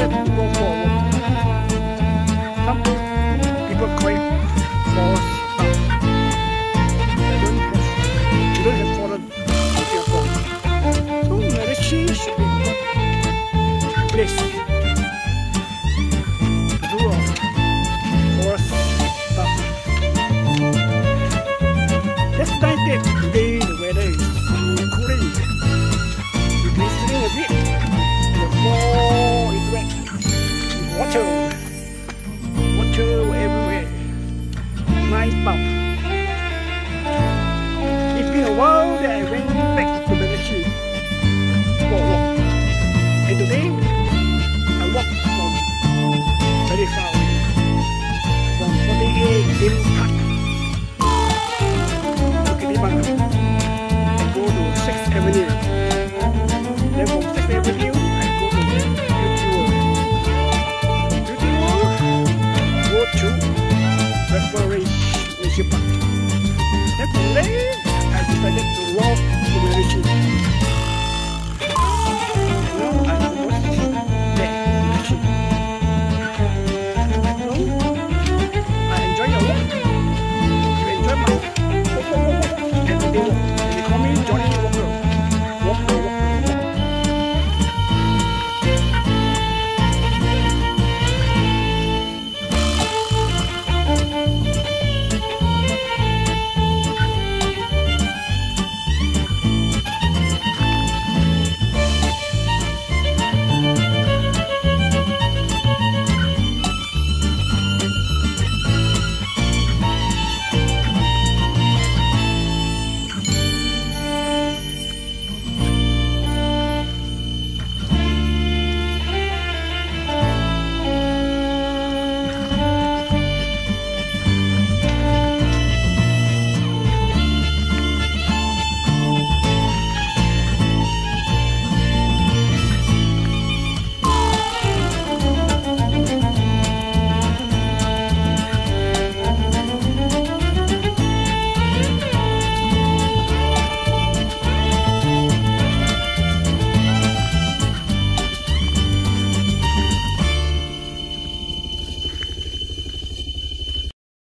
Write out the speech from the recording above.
let people. Some people claim laws, but don't have, don't have. So. Nice pub. It's been a while that I went back to Berkshire for a walk. And today, I walked from very far Nature Park. Then from there, I decided to walk to Malaysia.